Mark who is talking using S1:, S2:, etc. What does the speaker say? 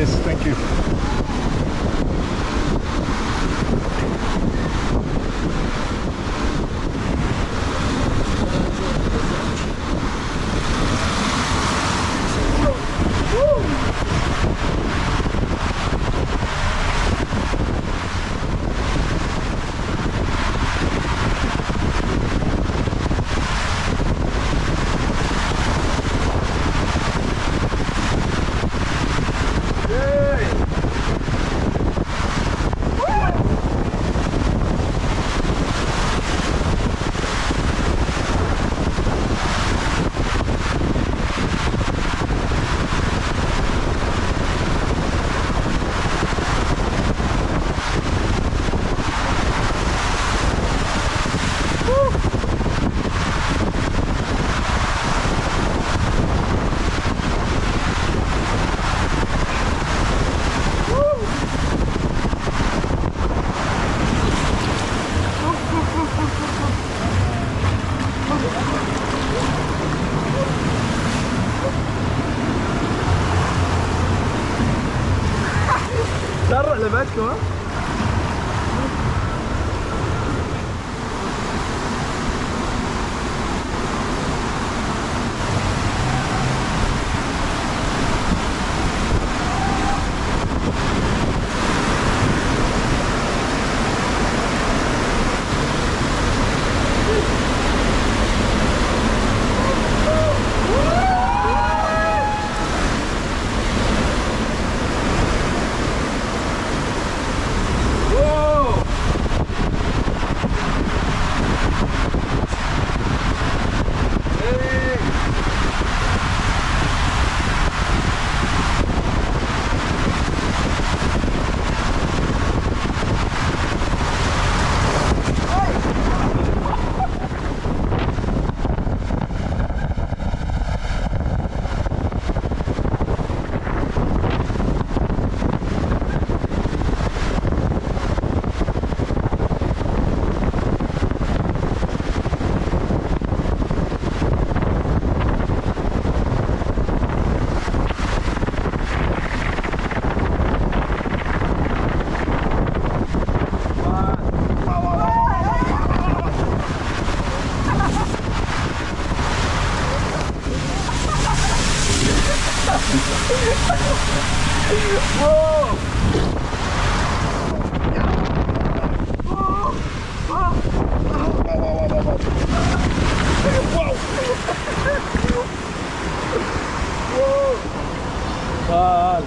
S1: Cheers. Thank you. la vache, quoi. 와.